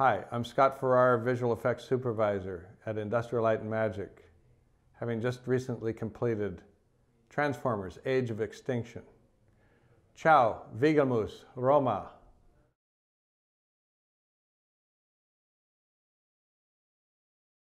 Hi, I'm Scott Farrar, Visual Effects Supervisor at Industrial Light and Magic, having just recently completed Transformers Age of Extinction. Ciao, Vigamus Roma.